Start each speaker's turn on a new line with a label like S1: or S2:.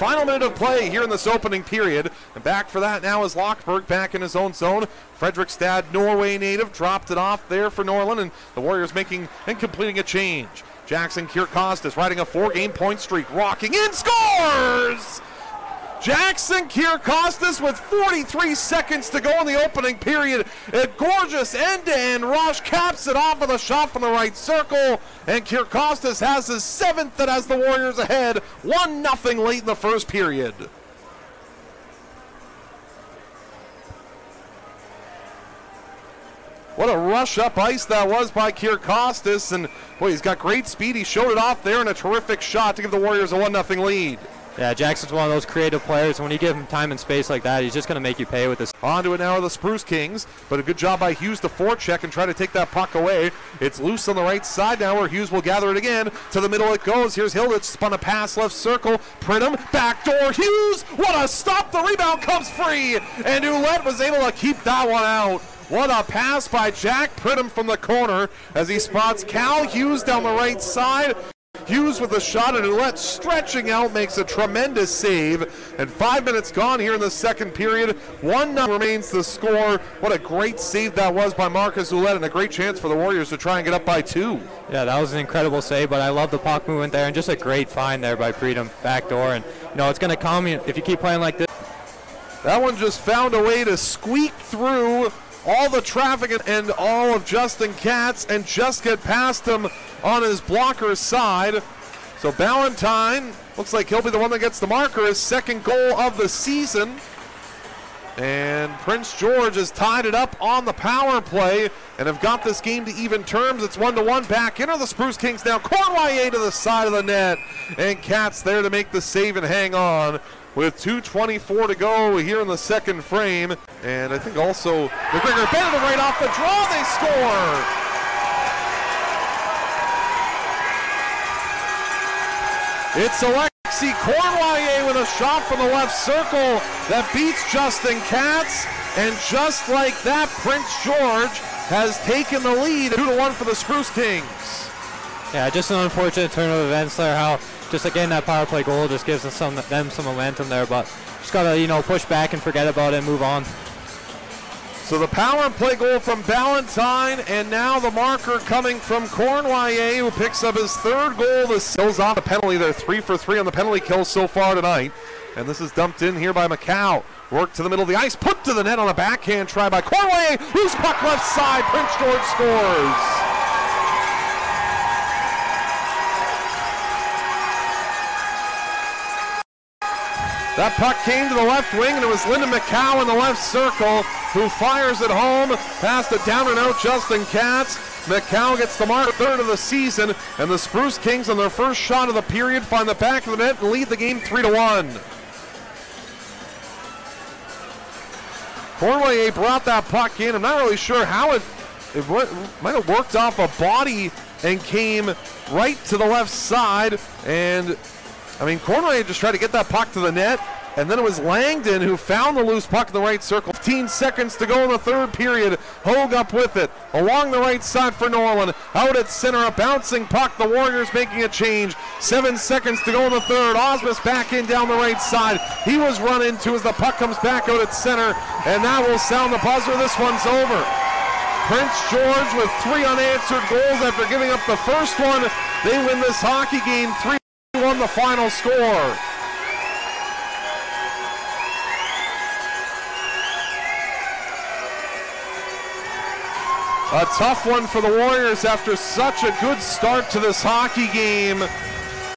S1: Final minute of play here in this opening period. And back for that now is Lockberg back in his own zone. Fredrikstad, Norway native, dropped it off there for Norlin, and the Warriors making and completing a change. Jackson Kyrkostas riding a four game point streak, rocking in, scores! Jackson Kyrkostas with 43 seconds to go in the opening period. A gorgeous end-to-end rush caps it off with a shot from the right circle. And Kyrkostas has his seventh that has the Warriors ahead. 1 nothing late in the first period. What a rush up ice that was by Kyrkostas. And boy, he's got great speed. He showed it off there and a terrific shot to give the Warriors a 1 0 lead.
S2: Yeah, Jackson's one of those creative players. And when you give him time and space like that, he's just going to make you pay with this.
S1: On to it now are the Spruce Kings, but a good job by Hughes to forecheck and try to take that puck away. It's loose on the right side now where Hughes will gather it again. To the middle it goes. Here's Hilditch, spun a pass left circle. Pridham, back door. Hughes. What a stop. The rebound comes free. And Ouellette was able to keep that one out. What a pass by Jack Pridham from the corner as he spots Cal Hughes down the right side. Hughes with a shot and Ouellette stretching out makes a tremendous save. And five minutes gone here in the second period. One remains the score. What a great save that was by Marcus Ouellette and a great chance for the Warriors to try and get up by two.
S2: Yeah, that was an incredible save, but I love the puck movement there and just a great find there by Freedom backdoor. And you know it's going to come if you keep playing like this.
S1: That one just found a way to squeak through all the traffic and all of Justin Katz and just get past him on his blocker's side. So Ballantyne looks like he'll be the one that gets the marker, his second goal of the season. And Prince George has tied it up on the power play and have got this game to even terms. It's one to one back into the Spruce Kings now. Cournoyer to the side of the net. And Katz there to make the save and hang on with 2.24 to go here in the second frame. And I think also McGregor Bennett right off the draw, they score. It's Alexi Cournoyer with a shot from the left circle that beats Justin Katz. And just like that, Prince George has taken the lead 2 to 1 for the Spruce Kings.
S2: Yeah, just an unfortunate turn of events there. How just again that power play goal just gives them some, them some momentum there, but just gotta you know push back and forget about it and move on.
S1: So the power play goal from Ballantyne, and now the marker coming from Cournoyer, who picks up his third goal. This kills off the penalty. They're three for three on the penalty kills so far tonight. And this is dumped in here by Macau. Work to the middle of the ice, put to the net on a backhand try by Cournoyer, who's puck left side. Prince George scores. That puck came to the left wing, and it was Lyndon Macau in the left circle who fires it home. Past it down and out, Justin Katz. Macau gets the mark third of the season, and the Spruce Kings on their first shot of the period find the back of the net and lead the game 3 to 1. Cournoyer brought that puck in. I'm not really sure how it, it might have worked off a body and came right to the left side. And I mean, Cournoyer just tried to get that puck to the net, and then it was Langdon who found the loose puck in the right circle. 15 seconds to go in the third period. Hogue up with it. Along the right side for Norlin. Out at center, a bouncing puck. The Warriors making a change. Seven seconds to go in the third. Ausmus back in down the right side. He was run into as the puck comes back out at center, and that will sound the buzzer. This one's over. Prince George with three unanswered goals after giving up the first one. They win this hockey game 3 1 the final score. A tough one for the Warriors after such a good start to this hockey game.